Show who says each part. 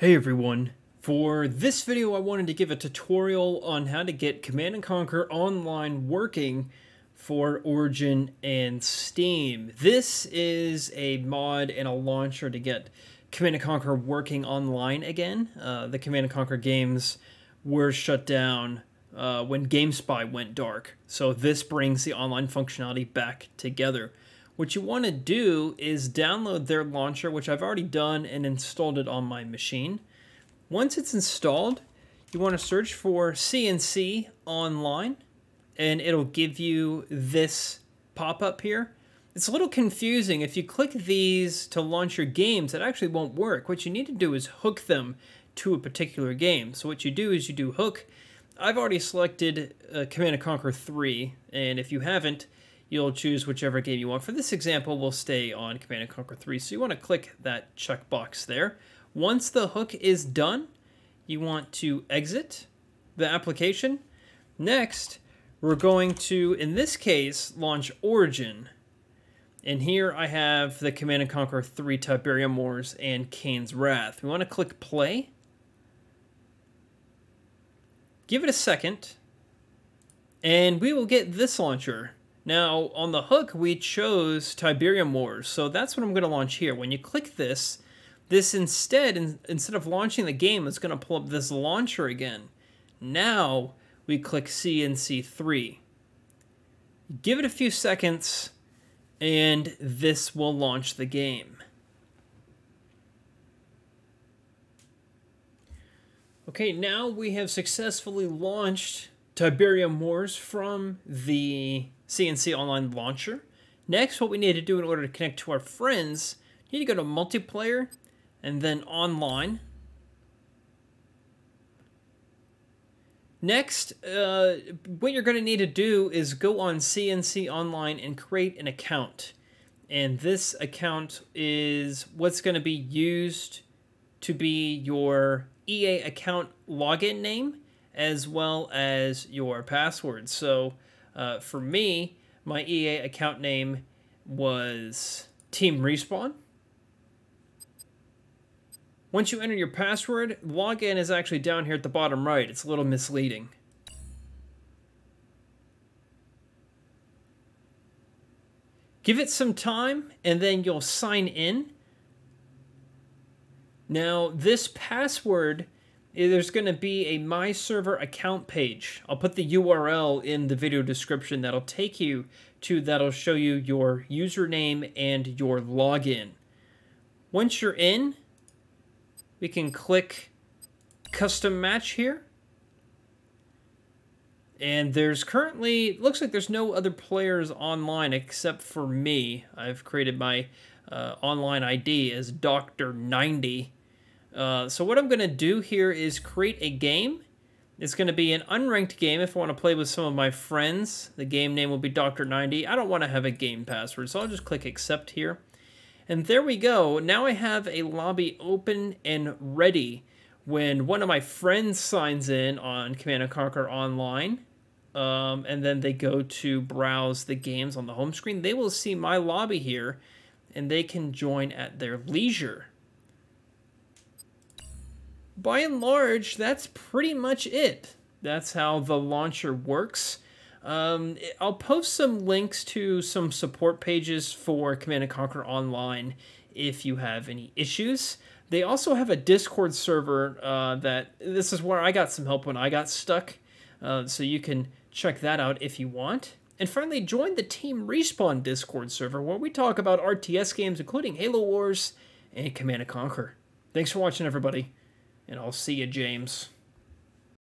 Speaker 1: Hey everyone, for this video I wanted to give a tutorial on how to get Command & Conquer Online working for Origin and Steam. This is a mod and a launcher to get Command & Conquer working online again. Uh, the Command & Conquer games were shut down uh, when GameSpy went dark, so this brings the online functionality back together. What you want to do is download their launcher, which I've already done and installed it on my machine. Once it's installed, you want to search for CNC online, and it'll give you this pop-up here. It's a little confusing. If you click these to launch your games, it actually won't work. What you need to do is hook them to a particular game. So what you do is you do hook. I've already selected uh, Command & Conquer 3, and if you haven't, you'll choose whichever game you want. For this example, we'll stay on Command & Conquer 3, so you want to click that checkbox there. Once the hook is done, you want to exit the application. Next, we're going to, in this case, launch Origin. And here I have the Command & Conquer 3 Tiberium Wars and Kane's Wrath. We want to click play. Give it a second. And we will get this launcher. Now, on the hook, we chose Tiberium Wars, so that's what I'm going to launch here. When you click this, this instead, in, instead of launching the game, it's going to pull up this launcher again. Now, we click CNC3. Give it a few seconds, and this will launch the game. Okay, now we have successfully launched Tiberium Wars from the CNC Online launcher. Next, what we need to do in order to connect to our friends, you need to go to multiplayer and then online. Next, uh, what you're going to need to do is go on CNC Online and create an account. And this account is what's going to be used to be your EA account login name as well as your password. So uh, for me, my EA account name was Team Respawn. Once you enter your password, login is actually down here at the bottom right. It's a little misleading. Give it some time, and then you'll sign in. Now, this password, there's going to be a My Server account page. I'll put the URL in the video description that'll take you to, that'll show you your username and your login. Once you're in, we can click custom match here. And there's currently, looks like there's no other players online except for me. I've created my uh, online ID as Dr.90. Uh, so what I'm going to do here is create a game. It's going to be an unranked game if I want to play with some of my friends. The game name will be Dr. 90. I don't want to have a game password, so I'll just click accept here. And there we go. Now I have a lobby open and ready. When one of my friends signs in on Command & Conquer Online, um, and then they go to browse the games on the home screen, they will see my lobby here, and they can join at their leisure. By and large, that's pretty much it. That's how the launcher works. Um, I'll post some links to some support pages for Command & Conquer Online if you have any issues. They also have a Discord server uh, that this is where I got some help when I got stuck, uh, so you can check that out if you want. And finally, join the Team Respawn Discord server where we talk about RTS games, including Halo Wars and Command & Conquer. Thanks for watching, everybody, and I'll see you, James.